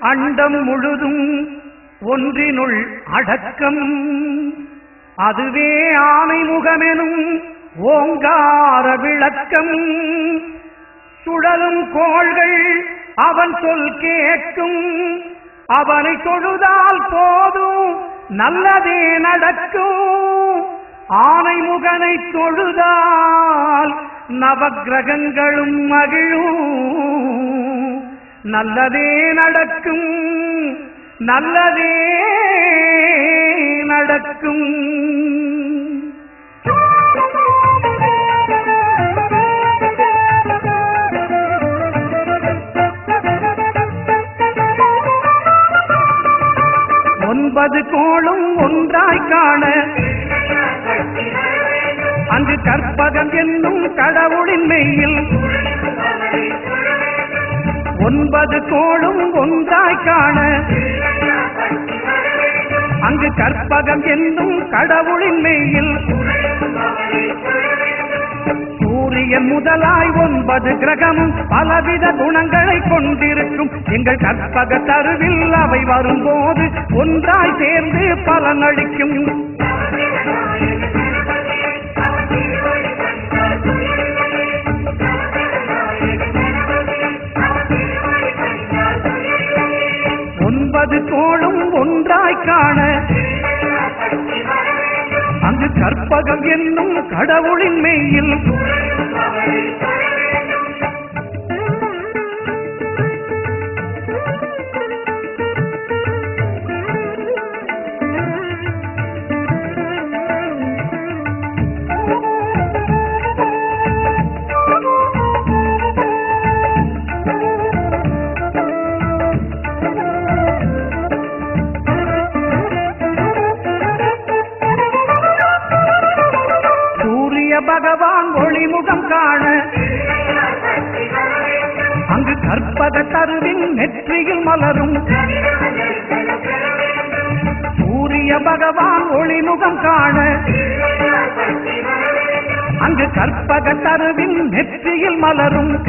அண்டம் முழுதும் ஒன்றினுள் அடக்கம். அதுவே ஆமை முகமெனும் ஓங்கார விளக்கம். சுழலும் கோள்கள் அவன் சொல் கேட்கும். அவனை தொழுதால் போதும் நல்லதே நடக்கும். ஆனை முகனை தொழுதால் நவகிரகங்களும் மகிழும். நல்லதே நடக்கும் நல்லதே நடக்கும். ஒன்பது கோளும் ஒன்றாய் காண அங்கு கற்பகம் என்னும் கடவுளின் மெய்யில் ஒன்பது கோளும் ஒன்றாய் காண. அங்கு கற்பகம் என்னும் கடவுளின் மெய்யில். சூரியன் முதலாய் ஒன்பது கிரகமும் பலவித குணங்களை கொண்டிருக்கும். எங்கள் கற்பக தருவில் அவை வரும்போது ஒன்றாய் சேர்ந்து பலனளிக்கும். முப்பது தோளும் ஒன்றாய் காண. அங்கு கற்பகம் என்னும் கடவுளின் மேயில் கற்பக கருவின் நெற்றியில் மலரும். சூரிய பகவான் ஒளிமுகம் காண. அங்கு கற்பக தருவின் நெற்றியில் மலரும்.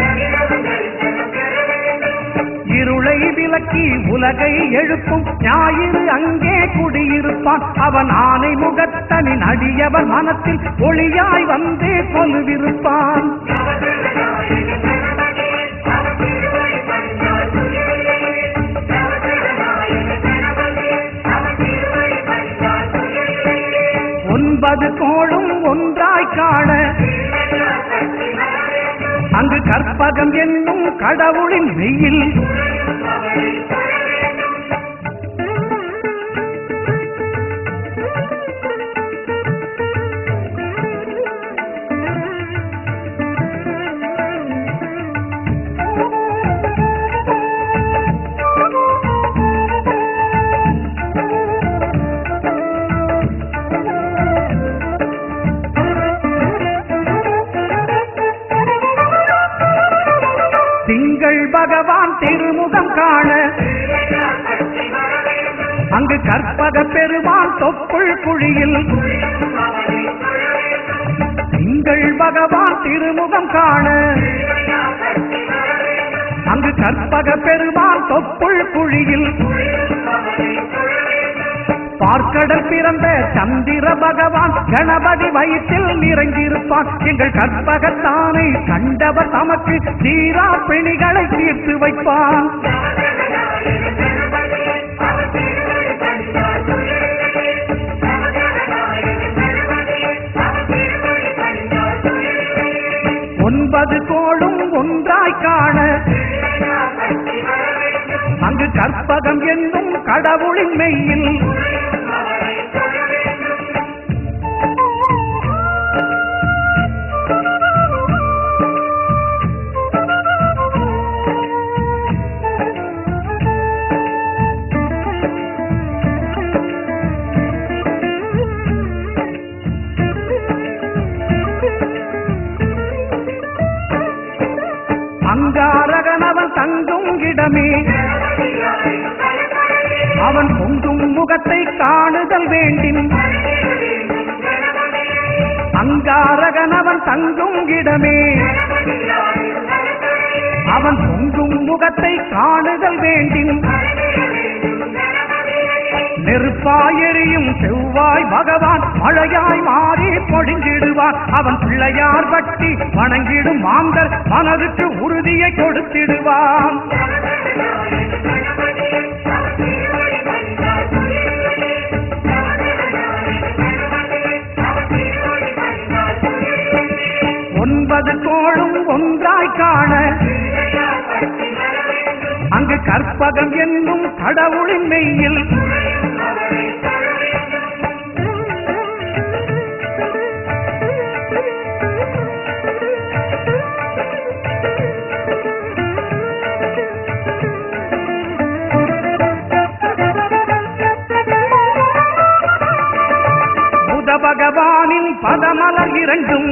இருளை விளக்கி உலகை எழுப்பும் ஞாயிறு அங்கே குடியிருப்பான். அவன் ஆனை முகத்தனின் அடியவன் மனத்தில் ஒளியாய் வந்து கொலுவிருப்பான் ஒன்பது கோளும் ஒன்றாய் காண. அங்கு கற்பகம் என்னும் கடவுளின் மெயில் பகவான் திருமுகம் காண. அங்கு கற்பக பெருமான் தொப்புள் குழியில். திங்கள் பகவான் திருமுகம் காண. அங்கு கற்பக பெருமான் தொப்புள் குழியில். பார்க்கடல் பிறந்த சந்திர பகவான் கணபதி வயிற்றில் நிறைந்திருப்பான் எங்கள் கற்பகத்தானை கண்டவர் தமக்கு தீரா பிணிகளை தீர்த்து வைப்பான் ஒன்பது கோளும் ஒன்றாய் காண. அங்கு கற்பகம் என்னும் கடவுளின் மெய்யில் வேண்டமே அவன் பொங்கும் முகத்தை காணுதல் வேண்டின். அங்காரகன் அவன் தங்கும் இடமே. அவன் பொங்கும் முகத்தை காணுதல் வேண்டின். நெருப்பாய் எரியும் செவ்வாய் பகவான் மழையாய் மாறி பொழிஞ்சிடுவான். அவன் பிள்ளையார் பட்டி வணங்கிடும் மாந்தர் மனதுக்கு உறுதியை கொடுத்திடுவான். ஒன்பது கோளும் ஒன்றாய் காண அங்கு கற்பகம் என்னும் கடவுளின் மெய்யில் புத பகவானின் பதமலர் இரண்டும்